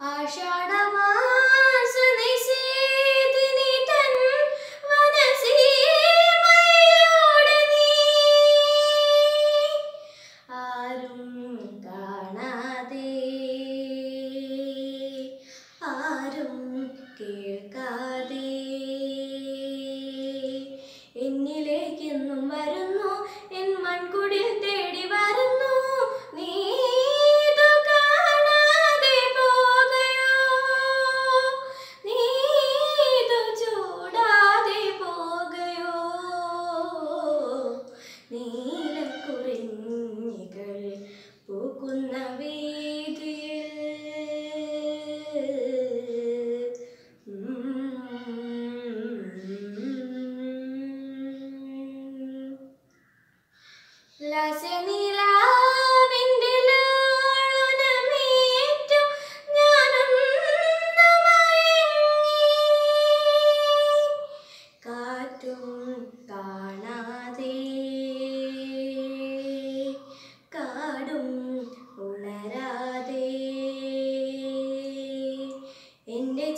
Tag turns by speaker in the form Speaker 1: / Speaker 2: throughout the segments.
Speaker 1: ആഷാഢമാസനിശീതിനി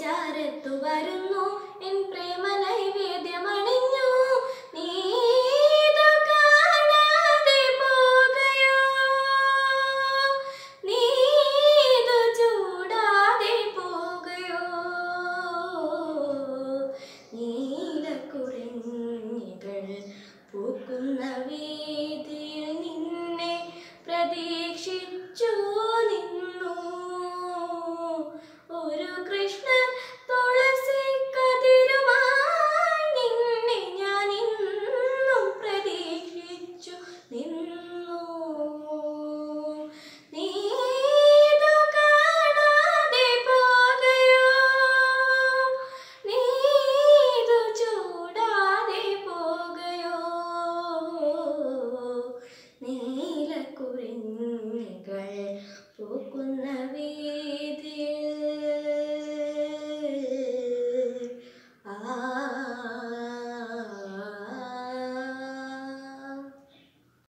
Speaker 1: ചാരത്തു വരുന്നു എൻ പ്രേമ നീലക്കുറിഞ്ഞികൾ പൂക്കുന്ന വീതിയിൽ